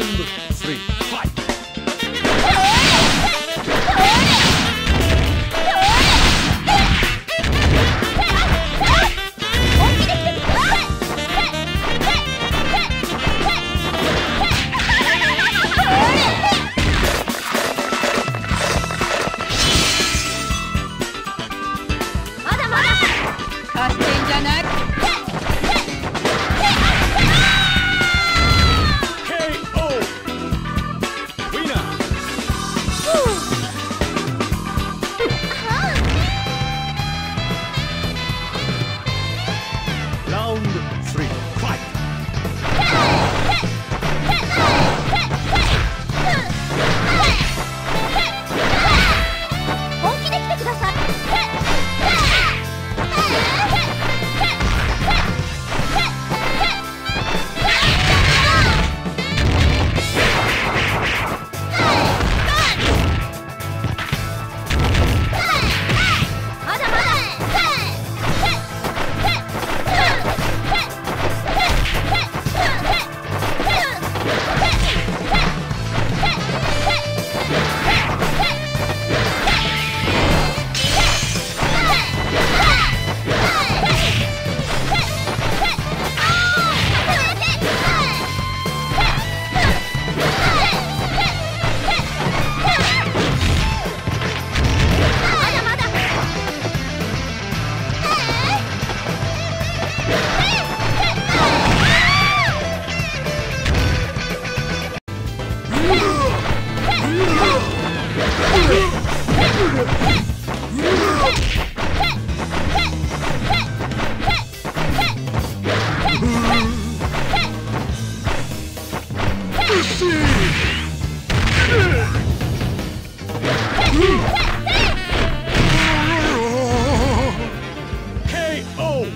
round three, fight! K.O.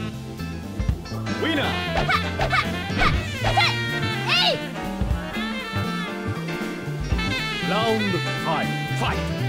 Round five. Fight.